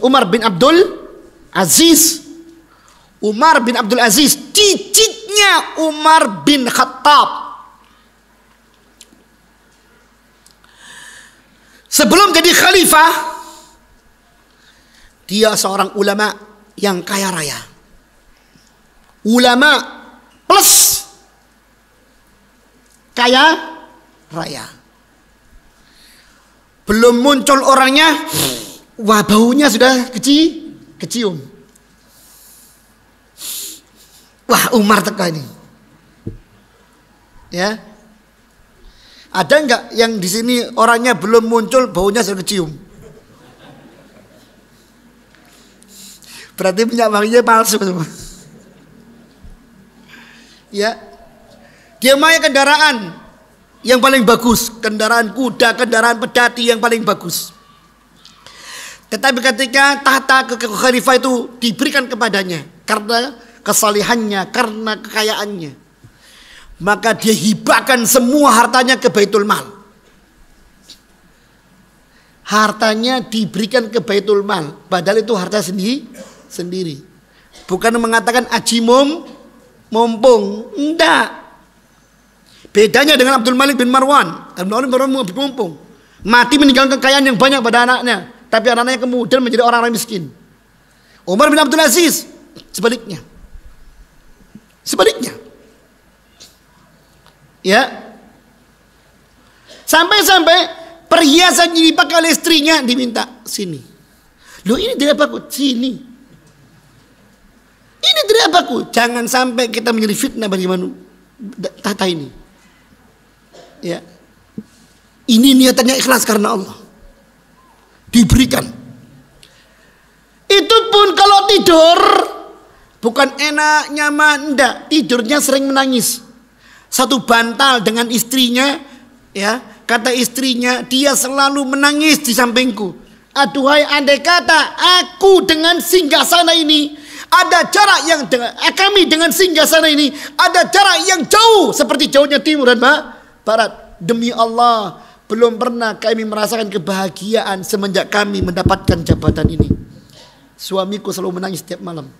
Umar bin Abdul Aziz. Umar bin Abdul Aziz, cicitnya Umar bin Khattab. Sebelum jadi khalifah, dia seorang ulama yang kaya raya. Ulama plus kaya raya. Belum muncul orangnya, wah baunya sudah keci, kecium. Wah Umar teka ini. Ya, ada nggak yang di sini orangnya belum muncul, baunya sudah kecium? Berarti minyak wanginya palsu semua. Ya, dia punya kendaraan yang paling bagus, kendaraan kuda, kendaraan pedati yang paling bagus. Tetapi ketika tahta kekhalifah itu diberikan kepadanya karena kesalihannya, karena kekayaannya, maka dia hibahkan semua hartanya ke Baitul Mal. Hartanya diberikan ke Baitul Mal, padahal itu harta sendiri sendiri. Bukan mengatakan ajimum mumpung, enggak. Bedanya dengan Abdul Malik bin Marwan. Abdul Malik bin Marwan mumpung. Mati meninggalkan kekayaan yang banyak pada anaknya. Tapi anaknya kemudian menjadi orang-orang miskin. Umar bin Abdul Aziz sebaliknya. Sebaliknya. Ya. Sampai-sampai perhiasan yang dipakai oleh istrinya diminta sini. Loh ini tidak bagus, sini. Ini tidak bagus. Jangan sampai kita menjadi fitnah bagi tata ini. Ya. Ini niatannya ikhlas karena Allah. Diberikan. Itu pun kalau tidur bukan enak, nyaman, enggak. Tidurnya sering menangis satu bantal dengan istrinya ya kata istrinya dia selalu menangis di sampingku aduhai andai kata aku dengan singgah sana ini ada jarak yang dengan eh, kami dengan singgah sana ini ada jarak yang jauh seperti jauhnya timur dan barat demi Allah belum pernah kami merasakan kebahagiaan semenjak kami mendapatkan jabatan ini. Suamiku selalu menangis setiap malam